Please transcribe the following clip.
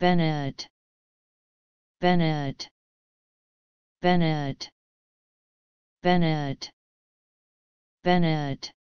Bennett. Bennett. Bennett. Bennett. Bennett.